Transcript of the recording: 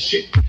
shit.